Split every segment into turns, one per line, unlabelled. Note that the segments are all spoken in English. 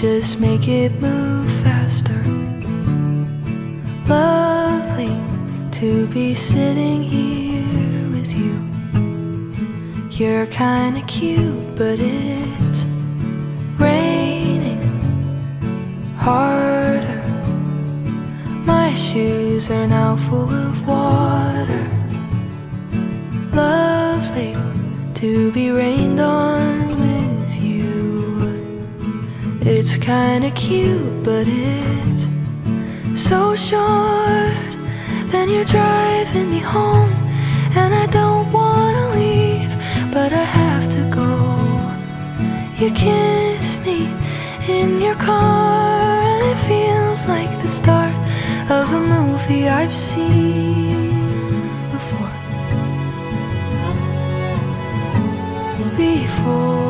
just make it move faster. Lovely to be sitting here with you. You're kinda cute, but it's raining harder. My shoes are now full of water. Lovely to be rained on. It's kinda cute, but it's so short. Then you're driving me home, and I don't wanna leave, but I have to go. You kiss me in your car, and it feels like the start of a movie I've seen before. Before.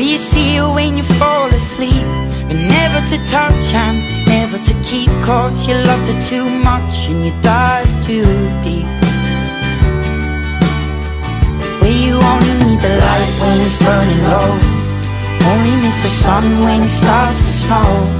We see you when you fall asleep? But never to touch and never to keep Cause you loved her too much and you dive too deep Will you only need the light when it's burning low? Only miss the sun when it starts to snow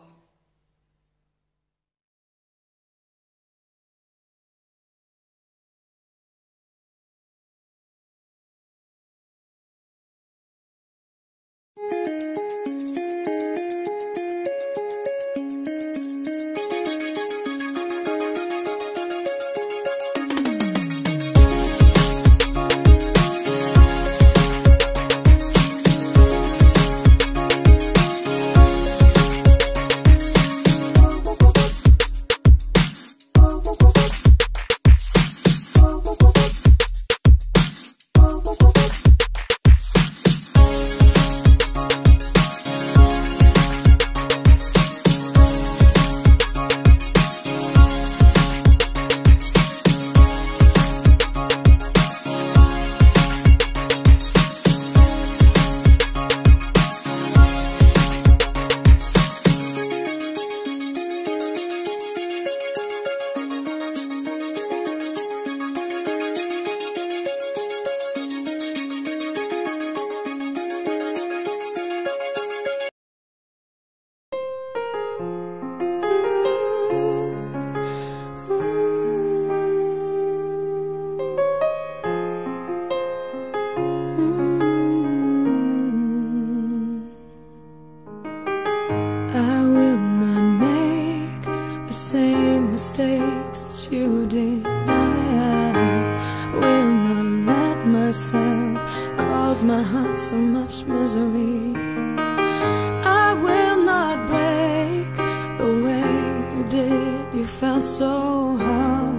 how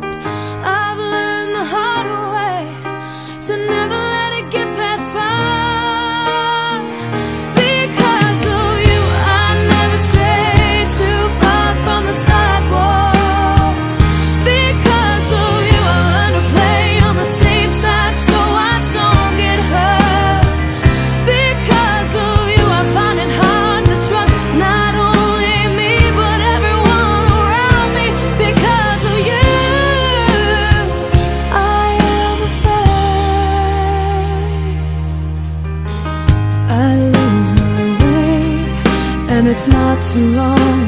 it's not too long.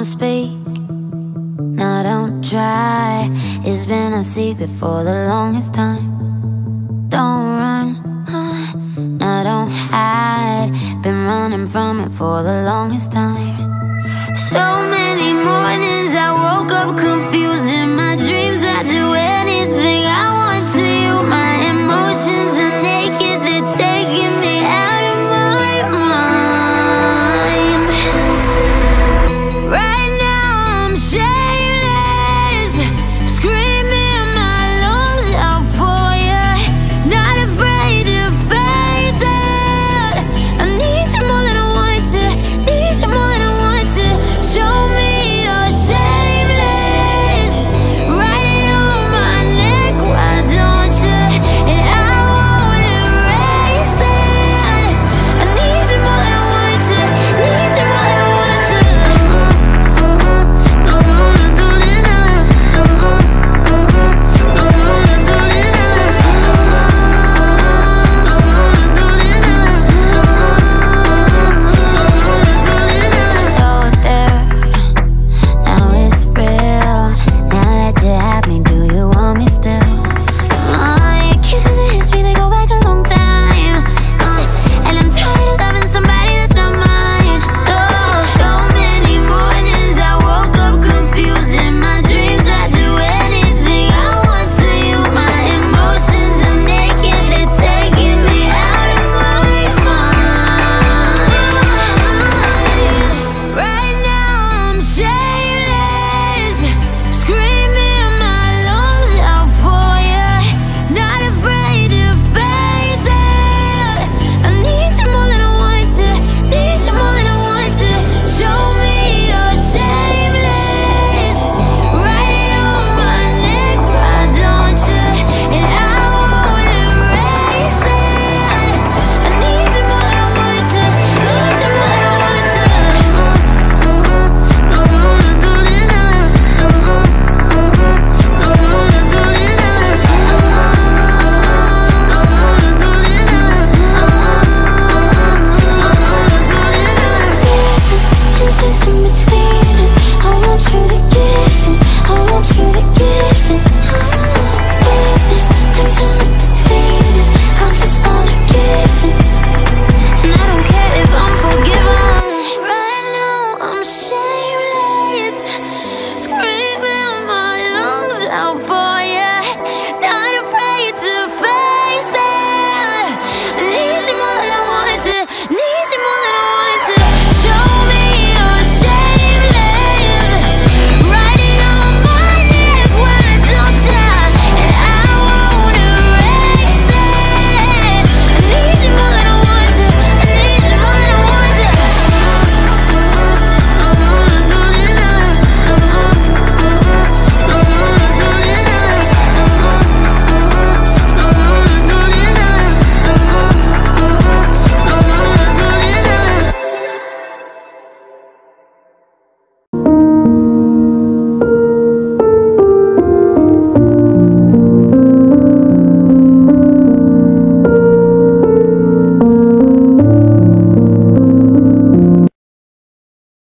Don't speak. No, don't try. It's been a secret for the longest time. Don't run, huh? don't hide. Been running from it for the longest time. So many